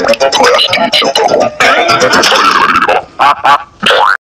Zuerst die Zuckerung.